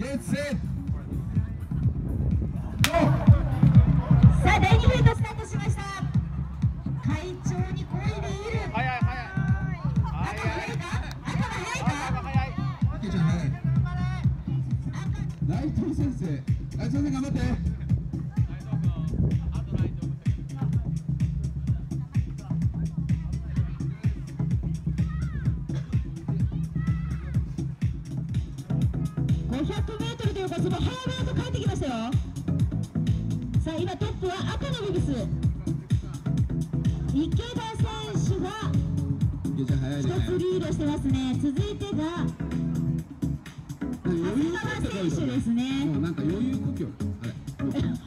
Get set. さあ第2フェートスタートしました。会長にこいでい。る先生頑張って。500メートルというかその早々と帰ってきましたよさあ今トップは赤のビブス池田選手がケイちゃん早い一ね。つリードしてますね続いてが長谷川選手ですねもうなんか余裕呼吸。あれ。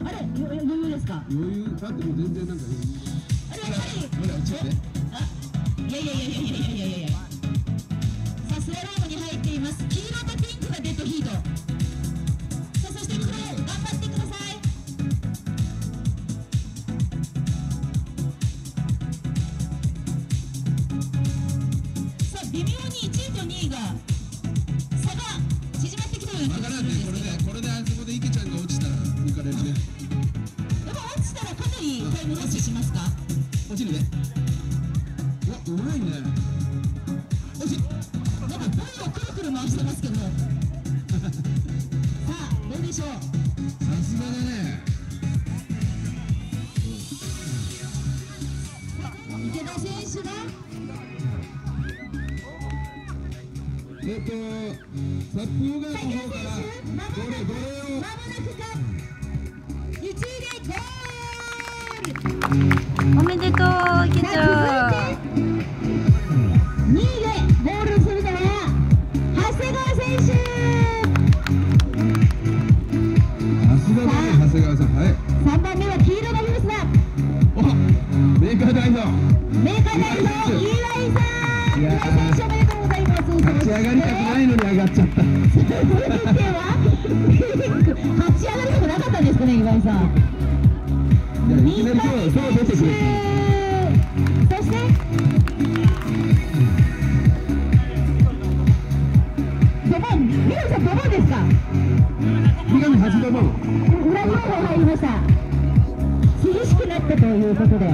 あれよ余裕ですか？余裕だってもう全然なんか余裕。あれやっぱりほら落ちて。あいやいやいやいやいやいや微妙に1位と2位が差が縮まってきたようなわからんねこれででこれであそこで池ちゃんが落ちたら抜かれるね。でも落ちたらかなりタイムロスしますか？落ちるね。うわうまいね。落ち。なんかボイをくるくる回してますけどさあどうでしょう？さすがだね。池田選手がえっと、サップヨガの方からどれどれをまもなくか1位でゴールおめでとう池ちゃんさあ続いて2位でゴールす。るのは長谷川選手さすがだね長谷川さんはい3番目は黄色のビブスだおメーカー大道メーカー代表岩井さんいやー岩井選手おめでとうございます立ち上がりたくないのに上がっちゃった続いては立ち上がりたくなかったんですかね岩井さんいやいきなり今日出てくれそしてドボン南さんドボンですか三上八度も裏情報入りました。涼しくなったということで